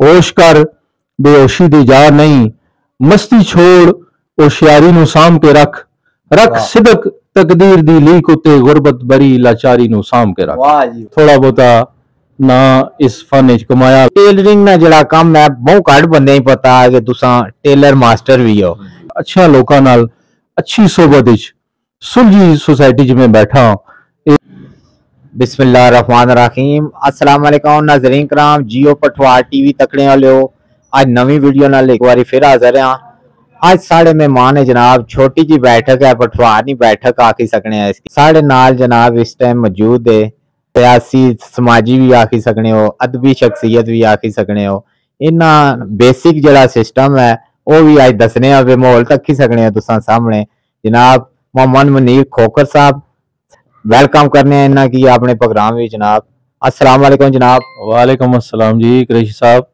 ਹੋਸ਼ ਕਰ ਬੇਹੋਸ਼ੀ ਦੀ ਜਾ ਨਹੀਂ ਮਸਤੀ ਛੋੜ ਹੋਸ਼ਿਆਰੀ ਨੂੰ ਸਾਂਭ ਕੇ ਰੱਖ ਰੱਖ ਵਾਹ। ਸਿਦਕ ਤਕਦੀਰ ਦੀ ਲੀਕ ਉਤੇ ਗੁਰਬਤ ਬਰੀ ਲਾਚਾਰੀ ਨੂੰ ਸਾਂਭ ਕੇ ਰੱਖ ਵਾਹ ਜੀ ਥੋੜਾ ਬਹੁਤਾ ਨਾ ਇਸ ਫਨ ਵਿੱਚ ਕਮਾਇਆ ਟੇਲਰਿੰਗ ਦਾ ਜਿਹੜਾ ਕੰਮ ਹੈ ਬਹੁਤ ਘੱਟ ਬੰਦੇ ਹੀ ਪਤਾ ਹੈ ਕਿ ਤੁਸੀਂ ਟੇਲਰ ਮਾਸਟਰ ਵੀ ਹੋ ਅੱਛਾ ਲੋਕਾਂ ਨਾਲ ਅੱਛੀ ਸੋਬਤ ਵਿੱਚ ਸੁਲਝੀ ਸੁਸਾਇਟੀ 'ਚ ਮੈਂ ਬੈਠਾ ਹਾਂ बिस्मिल्लाहिर्रहमानिर्रहीम। अस्सलाम वालेकुम नाजरीन कराम, जियो पठवार टी वी तकड़े वाले हो आज नवी वीडियो ना एक बार फिर हाजिर हाँ। आज साढ़े मेहमान है जनाब, छोटी जी बैठक है पठवार नहीं बैठक आखी सकने हैं इसकी। साढ़े नाल जनाब इस टाइम मौजूद है। सियासी समाजी भी आखी सकने हो, अदबी शख्सियत भी आखी सकने हो। इना बेसिक जरा सिस्टम है वह भी अच्छ दसने माहौल तक ही सकने तुसा सामने। जनाब, मोहम्मद मुनीर खोखर साहब ਖੋਕਰ ਸਾਹਿਬ वेलकम करने हैं इन्ना की अपने प्रोग्राम में जनाब अस्सलाम वालेकुम जनाब वालेकुम अस्सलाम जी क्रेशी साहब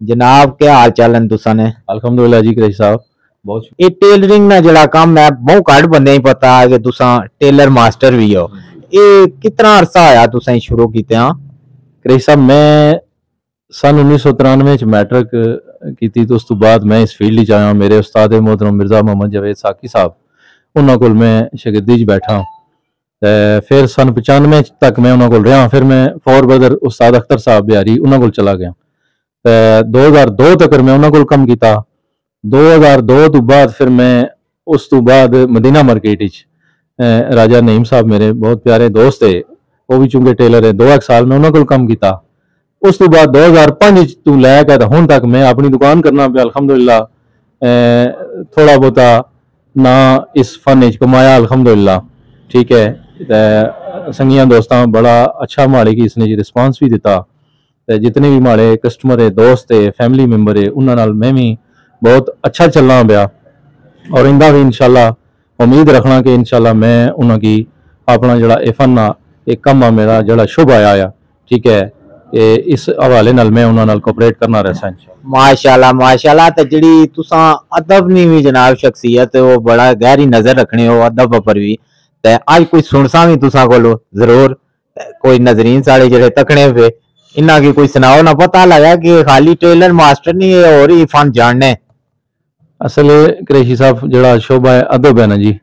जनाब क्या हाल चाल है तुसा ने अल्हम्दुलिल्लाह जी क्रेशी साहब बहुत शुक्रिया। ਇਹ ਟੇਲਰਿੰਗ ਦਾ ਜਿਹੜਾ ਕੰਮ ਹੈ ਬਹੁਤ ਘੱਟ ਬੰਦੇ ਹੀ ਪਤਾ ਹੈ ਕਿ ਤੁਸੀਂ ਟੇਲਰ ਮਾਸਟਰ ਵੀ ਹੋ ਇਹ ਕਿਤਨਾ ਅਰਸਾ ਹੋਇਆ ਤੁਸੀਂ ਸ਼ੁਰੂ ਕੀਤੇ ਆ क्रेशी साहब मैं सन 1993 ਚ ਮੈਟ੍ਰਿਕ ਕੀਤੀ ਤੇ ਉਸ ਤੋਂ ਬਾਅਦ ਮੈਂ ਇਸ ਫੀਲਡ 'ਚ ਆਇਆ ਮੇਰੇ ਉਸਤਾਦ ਮੋਹਤਰਮ ਮਿਰਜ਼ਾ ਮੁਹੰਮਦ ਜਵੇਦ ਸਾਕੀ ਸਾਹਿਬ ਉਹਨਾਂ ਕੋਲ ਮੈਂ ਸ਼ਾਗਿਰਦੀ 'ਚ ਬੈਠਾ ਤੇ ਫਿਰ ਸਨ 95 ਚ ਤੱਕ ਮੈਂ ਉਹਨਾਂ ਕੋਲ ਰਿਹਾ ਫਿਰ ਮੈਂ ਫੋਰ ਬਦਰ ਉਸਤਾਦ ਅਖਤਰ ਸਾਹਿਬ ਬਿਹਾਰੀ ਉਹਨਾਂ ਕੋਲ ਚਲਾ ਗਿਆ ਤੇ 2002 ਤੱਕ ਮੈਂ ਉਹਨਾਂ ਕੋਲ ਕੰਮ ਕੀਤਾ 2002 ਤੋਂ ਬਾਅਦ ਫਿਰ ਮੈਂ ਉਸ ਤੋਂ ਬਾਅਦ ਮਦੀਨਾ ਮਾਰਕੀਟ ਵਿੱਚ ਅਹ ਰਾਜਾ ਨਈਮ ਸਾਹਿਬ ਮੇਰੇ ਬਹੁਤ ਪਿਆਰੇ ਦੋਸਤ ਹੈ ਉਹ ਵੀ ਚੁੰਗੇ ਟੇਲਰ ਹੈ ਦੋ ਇੱਕ ਸਾਲ ਮੈਂ ਉਹਨਾਂ ਕੋਲ ਕੰਮ ਕੀਤਾ ਉਸ ਤੋਂ ਬਾਅਦ 2005 ਚ ਤੋਂ ਲੈ ਕੇ ਤਾਂ ਹੁਣ ਤੱਕ ਮੈਂ ਆਪਣੀ ਦੁਕਾਨ ਕਰਨਾ ਪਿਆ ਅਲਹਮਦੁਲਿਲਾ ਥੋੜਾ ਬਹੁਤਾ ਨਾ ਇਸ ਫਨ ਵਿੱਚ ਕਮਾਇਆ ਅਲਹਮਦੁਲਿਲਾ ਠੀਕ ਹੈ ਤੇ ਸੰਗੀਆਂ ਦੋਸਤਾਂ ਬੜਾ ਅੱਛਾ ਮਾੜੇ ਕੀ ਇਸਨੇ ਜੀ ਰਿਸਪਾਂਸ ਵੀ ਦਿੱਤਾ ਤੇ ਜਿਤਨੇ ਵੀ ਮਾੜੇ ਕਸਟਮਰ ਹੈ ਦੋਸਤ ਹੈ ਫੈਮਿਲੀ ਮੈਂਬਰ ਹੈ ਉਹਨਾਂ ਨਾਲ ਮੈਂ ਵੀ ਬਹੁਤ ਅੱਛਾ ਚੱਲਣਾ ਪਿਆ ਔਰ ਇੰਦਾ ਵੀ ਇਨਸ਼ਾਅੱਲਾ ਉਮੀਦ ਰੱਖਣਾ ਕਿ ਇਨਸ਼ਾਅੱਲਾ ਮੈਂ ਉਹਨਾਂ ਕੀ ਆਪਣਾ ਜਿਹੜਾ ਇਹ ਫਨ ਆ ਇਹ ਕੰਮ ਆ ਮੇਰਾ ਜਿਹੜਾ ਸ਼ੁਭ ਆਇਆ ਆ ਠੀਕ ਹੈ ਇਹ ਇਸ ਹਵਾਲੇ ਨਾਲ ਮੈਂ ਉਹਨਾਂ ਨਾਲ ਕੋਆਪਰੇਟ ਕਰਨਾ ਰਹਿਸਾਂ ਇਨਸ਼ਾਅੱਲਾ ਮਾਸ਼ਾਅੱਲਾ ਮਾਸ਼ਾਅੱਲਾ ਤੇ ਜਿਹੜੀ ਤੁਸੀਂ ਅਦਬ ਨਹੀਂ ਵੀ ਜਨਾਬ ਸ਼ਖਸੀਅਤ ਉਹ ਬੜਾ ਗਹਿਰੀ ਨਜ਼ਰ ਰੱਖਣੇ ਹੋ ਅਦਬ ਉੱਪਰ ਵੀ ते अज कोई सुनसा भी तुसा को ज़रूर। कोई नजरीन साढ़े जेडे तकने पे इन्ना की कोई सुनाओ ना पता लगा कि खाली टेलर मास्टर नहीं है और ही फन जानने। असल कृषि साहब जरा शोभा है अदब है ना जी।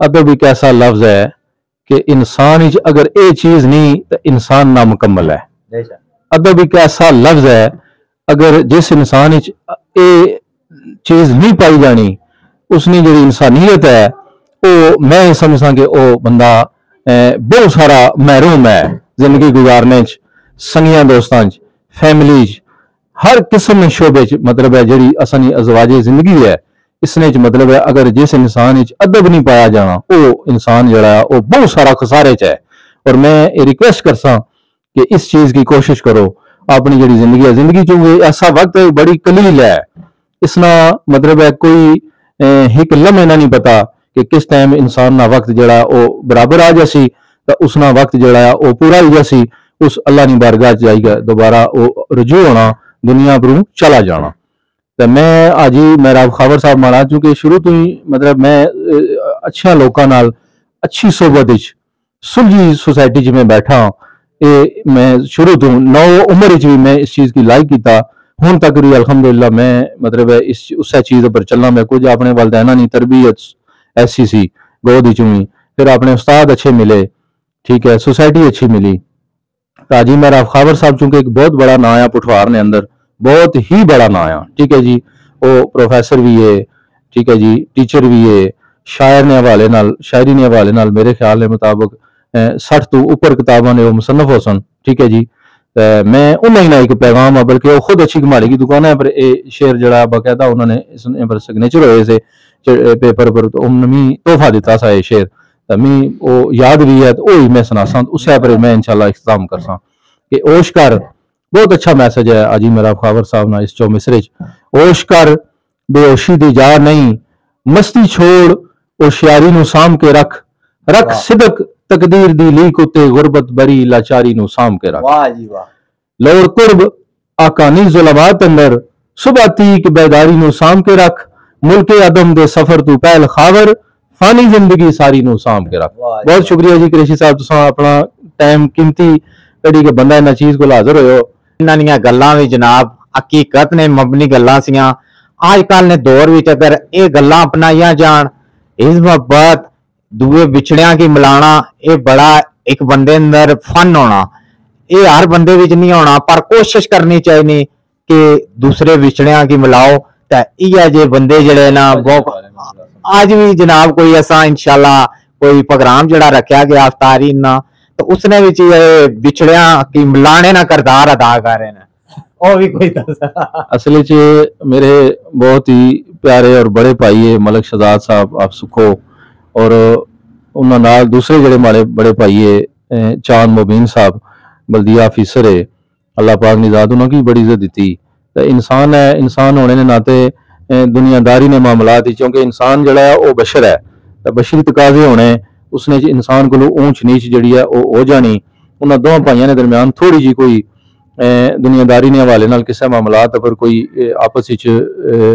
अदब एक ऐसा लफ्ज है कि इंसान इच अगर ये चीज़ नहीं तो इंसान नामुकम्मल है अदब एक ऐसा लफ्ज है अगर जिस इंसान चीज़ नहीं पाई जानी उसने जी इंसानियत है ਉਹ ਮੈਂ ਇਹ ਸਮਝਾਂ ਕਿ ਉਹ ਬੰਦਾ ਅਹ, ਬਹੁਤ ਸਾਰਾ ਮਹਿਰੂਮ ਹੈ ਜ਼ਿੰਦਗੀ ਗੁਜ਼ਾਰਨੇ ਚ ਸੰਗੀਆਂ ਦੋਸਤਾਂ ਚ ਫੈਮਿਲੀ ਚ ਹਰ ਕਿਸਮ ਦੇ ਸ਼ੋਬੇ ਚ ਮਤਲਬ ਹੈ ਜਿਹੜੀ ਅਸਲੀ ਅਜ਼ਵਾਜੇ ਜ਼ਿੰਦਗੀ ਹੈ ਇਸਨੇ ਚ ਮਤਲਬ ਹੈ ਅਗਰ ਜਿਸ ਇਨਸਾਨ ਵਿੱਚ ਅਦਬ ਨਹੀਂ ਪਾਇਆ ਜਾਣਾ ਉਹ ਇਨਸਾਨ ਜਿਹੜਾ ਹੈ ਉਹ ਬਹੁਤ ਸਾਰਾ ਖਸਾਰੇ ਚ ਹੈ ਔਰ ਮੈਂ ਇਹ ਰਿਕੁਐਸਟ ਕਰਸਾਂ कि इस चीज की कोशिश करो अपनी जड़ी जिंदगी है जिंदगी चो ये ऐसा वक्त है बड़ी कलील है इसना मतलब है कोई अह, एक लम्हे ना नहीं पता कि किस टाइम इंसान ना वक्त जड़ा वो बराबर आ जासी तो उसना वक्त जड़ा है वो पूरा ही जासी उस अल्लाह नी बारगाह च जाएगा दोबारा वो रजू होना दुनिया परू चला जाना ਤੇ ਮੈਂ ਅੱਜ ਹੀ ਮੇਰਾ ਖਬਰ ਸਾਹਿਬ ਮਾਰਾ ਚੁੱਕੇ ਸ਼ੁਰੂ ਤੋਂ ਹੀ ਮਤਲਬ ਮੈਂ ਅਹ, ਅੱਛਾ ਲੋਕਾਂ ਨਾਲ ਅੱਛੀ ਸੋਬਤ ਵਿੱਚ ਸੁਲਝੀ ਸੁਸਾਇਟੀ 'ਚ ਮੈਂ ਬੈਠਾ ਹਾਂ। ਇਹ ਮੈਂ ਸ਼ੁਰੂ ਤੋਂ ਨੌ ਉਮਰ ਵਿੱਚ ਵੀ ਮੈਂ ਇਸ ਚੀਜ਼ की ਲਾਈਕ ਕੀਤਾ ਹੁਣ ਤੱਕ ਵੀ ਅਲਹਮਦੁਲਿਲਾ ਮੈਂ ਮਤਲਬ ਹੈ ਇਸ ਉਸੇ ਚੀਜ਼ ਉੱਪਰ ਚੱਲਣਾ ਮੈਂ ਕੁਝ ਆਪਣੇ ਵਾਲਦੈਨਾ ਦੀ एस सी सी गोद ही चुनी। फिर अपने उस्ताद अच्छे मिले, ठीक है, सोसाइटी अच्छी मिली। काजी महराब खाबर साहब, चूँकि एक बहुत बड़ा ना आया पुठवार ने अंदर, बहुत ही बड़ा ना आया ठीक है जी। वो प्रोफेसर भी है, ठीक है जी टीचर भी है, शायर ने हवाले नाल, शायरी ने हवाले नाल मेरे ख्याल के मुताबिक सठ तो उपर किताबों ने मुसन्फ हो सन, ठीक है जी। मैं उन्हें ही ना एक पैगाम है, बल्कि वो खुद अच्छी घुमाड़ी की दुकान है, पर यह शेर जरा बाकायदा उन्होंने सिग्नेचर हुए थे पेपर पर तो मी तोहफा दिता सा ये शेर तो मी वो याद भी है तो वही मैं सुनासा उस पर मैं इंशाल्लाह इख्ताम करसा कि ओशकर बहुत अच्छा मैसेज है अजी मेरा खावर साहब ना इस चौ मिसरे च ओशकर बेहोशी दी जा नहीं मस्ती छोड़ होशियारी नु साम के रख रख सिदक तकदीर दी लीक उते गुरबत बरी लाचारी नु साम के रख वाह जी वाह लोर कुर्ब आकानी जुलमात अंदर सुबह तीक बेदारी नु साम के रख ਮੁਲਕ ਅਦਮ ਦੇ ਸਫ਼ਰ ਤੋਂ ਪਹਿਲ ਖਾਵਰ ਫਾਨੀ ਜ਼ਿੰਦਗੀ ਸਾਰੀ ਨੂੰ ਸਾਂਭ ਕੇ ਰੱਖ। ਬਹੁਤ ਸ਼ੁਕਰੀਆ ਜੀ ਕ੍ਰਿਸ਼ੀ ਸਾਹਿਬ ਤੁਸੀਂ ਆਪਣਾ ਟਾਈਮ ਕੀਮਤੀ ਕੜੀ ਕੇ ਬੰਦਾ ਇਹਨਾਂ ਚੀਜ਼ ਕੋਲ ਹਾਜ਼ਰ ਹੋਇਓ। ਇਹਨਾਂ ਦੀਆਂ ਗੱਲਾਂ ਵੀ ਜਨਾਬ ਹਕੀਕਤ ਨੇ ਮਬਨੀ ਗੱਲਾਂ ਸੀਆਂ। ਅੱਜ ਕੱਲ ਨੇ ਦੌਰ ਵਿੱਚ ਅਗਰ ਇਹ ਗੱਲਾਂ ਅਪਣਾਈਆਂ ਜਾਣ ਇਸ ਮੁਹੱਬਤ ਦੂਏ ਵਿਛੜਿਆਂ ਕੀ ਮਿਲਾਣਾ ਇਹ ਬੜਾ ਇੱਕ ਬੰਦੇ ਅੰਦਰ ਫਨ ਹੋਣਾ। ਇਹ ਹਰ ਬੰਦੇ ਵਿੱਚ ਨਹੀਂ ਆਉਣਾ ਪਰ ਕੋਸ਼ਿਸ਼ ਕਰਨੀ ਚਾਹੀਦੀ ਕਿ ਦੂਸਰੇ ਵਿਛੜਿਆਂ ਕੀ ਮਿਲਾਓ। ते बंदे जेह्ड़े ना आज भी जनाब कोई ऐसा इंशाल्लाह कोई प्रोग्राम जेह्ड़ा रखेआ गया अफ्तारी ना तो उसने बिछड़िया की मिलाने ना करदार अदा कर रहे हैं और च मेरे बहुत ही प्यारे और बड़े भाई है मलक शहजाद साहब आप सुखो और उन्होंने दूसरे जोड़े माड़े बड़े भाई है चाँद मुबीन साहब बल्दिया ऑफिसर है अल्लाह पाक ने जात उन्होंने बड़ी इज़्ज़त दी तो इंसान है, इंसान होने के नाते दुनियादारी ने मामला थी क्योंकि इंसान जोड़ा है वह बशर है। तो बशरी तकाजे होने, उसने इंसान को ऊंच नीच जी है वह हो जानी। उन्होंने दोवें भाइयों ने दरम्यान थोड़ी जी कोई दुनियादारी ने हवाले न किसा मामला पर कोई आपस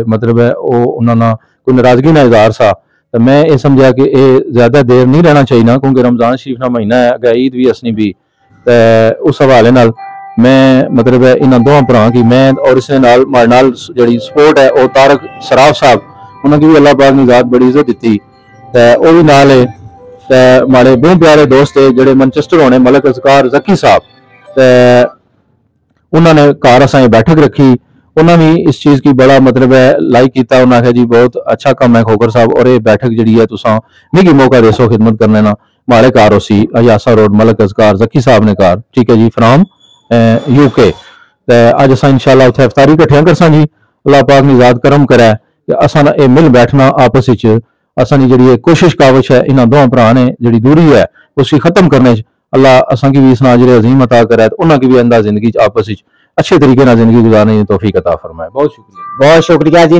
मतलब है वह उन्होंने कोई नाराज़गी ना इजहार सा। तो मैं ये समझा कि यह ज़्यादा देर नहीं रहना चाहिए क्योंकि रमज़ान शरीफ का महीना है अगर ईद भी असनी भी तो उस हवाले ਰਮਜ਼ਾਨ ਸ਼ਰੀਫ ਦਾ ਮਹੀਨਾ ਹੈ ਅਗਾ ਈਦ ਵੀ ਅਸਨੀ ਵੀ ਤੇ ਉਸ ਹਵਾਲੇ ਨਾਲ ਮੈਂ ਮਤਲਬ ਹੈ ਇਹਨਾਂ ਦੋਵਾਂ ਭਰਾਵਾਂ ਕੀ ਮੈਂ ਔਰ ਇਸੇ ਨਾਲ ਮਾਰੇ ਨਾਲ ਜਿਹੜੀ ਸਪੋਰਟ ਹੈ ਉਹ ਤਾਰਕ ਸਰਾਫ ਸਾਹਿਬ ਉਹਨਾਂ ਦੀ ਵੀ ਅੱਲਾਹ ਪਾਕ ਨੇ ਜ਼ਾਤ ਬੜੀ ਇੱਜ਼ਤ ਦਿੱਤੀ ਤੇ ਉਹ ਵੀ ਨਾਲ ਹੈ ਤੇ ਮਾਰੇ ਬਹੁਤ ਪਿਆਰੇ ਦੋਸਤ ਹੈ ਜਿਹੜੇ ਮੈਨਚੈਸਟਰ ਹੋਣੇ ਮਲਕ ਅਜ਼ਕਾਰ ਜ਼ਕੀ ਸਾਹਿਬ ਤੇ ਉਹਨਾਂ ਨੇ ਘਰ ਅਸਾਂ ਇਹ ਬੈਠਕ ਰੱਖੀ ਉਹਨਾਂ ਵੀ ਇਸ ਚੀਜ਼ ਕੀ ਬੜਾ ਮਤਲਬ ਹੈ ਲਾਈਕ ਕੀਤਾ ਉਹਨਾਂ ਆਖਿਆ ਜੀ ਬਹੁਤ ਅੱਛਾ ਕੰਮ ਹੈ ਖੋਕਰ ਸਾਹਿਬ ਔਰ ਇਹ ਬੈਠਕ ਜਿਹੜੀ ਹੈ ਤੁਸੀਂ ਨਿੱਘੀ ਮੌਕਾ ਦੇਸੋ ਖਿਦਮਤ ਕਰਨੇ ਨਾ ਮਾਰੇ ਘਰ ਹੋਸੀ ਅਯਾਸਾ ਰੋਡ ਮਲਕ ਅਜ਼ਕਾਰ ਜ਼ਕੀ ਸਾਹਿਬ ਨੇ ਘਰ ਠੀਕ ਹੈ ਜੀ ਫਰਾਮ यूके अज अस त अॼु असां इनशा उथे अफ़तारी कठे अगरि असांजी अलाह पाक जी याद करम कराए कि असां एह् मिल बैठना आपस च असांजी जेह्ड़ी एह् कोशिश कावश है इन्होंने दोवे भ्रा ने जी दूरी है उसकी खत्म करने अल्लाह असा की भी इस ना जो अजीम अता कराए तो उन्होंने भी अंदा ज़िंदगी आपस च अच्छे तरीके ज़िंदगी गुजारने की ਦੀ कता फरमाए। बहुत शुक्रिया। बहुत शुक्रिया जी ਜੀ